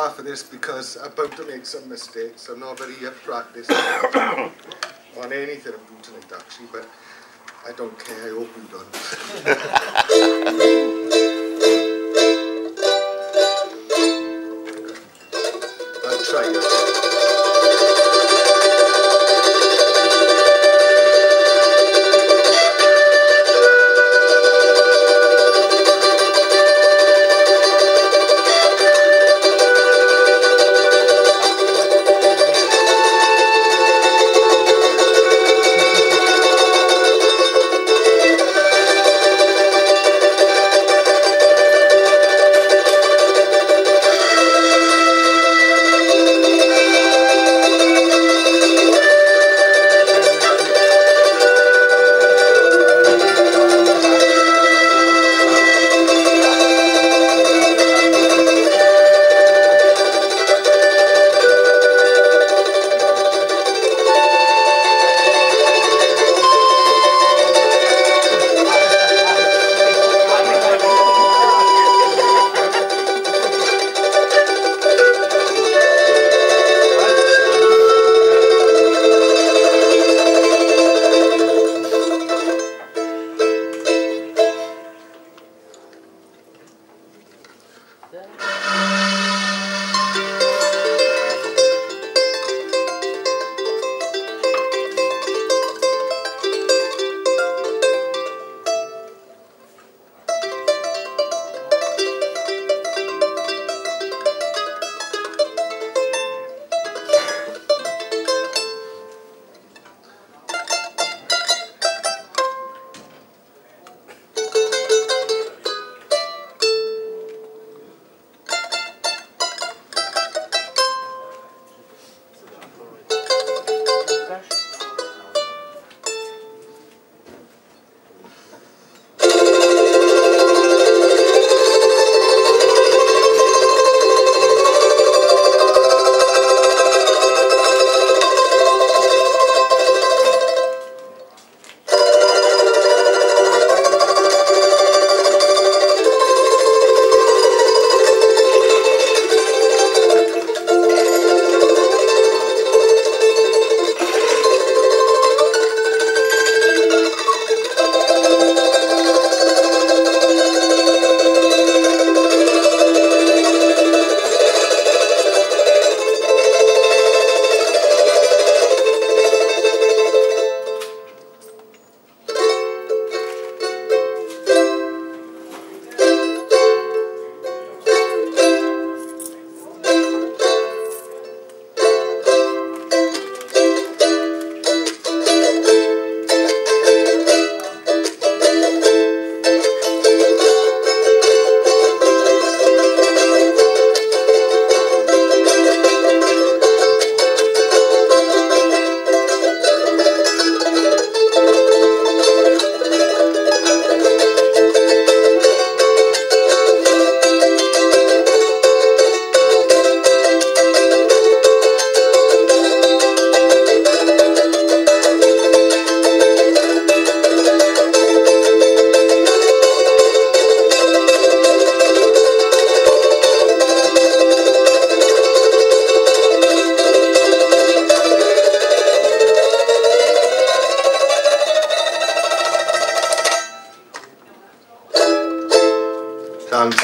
laugh at this because I'm about to make some mistakes. I'm not very uh, practiced on anything I'm doing tonight, actually, but I don't care. I hope you don't. Warte. こんにち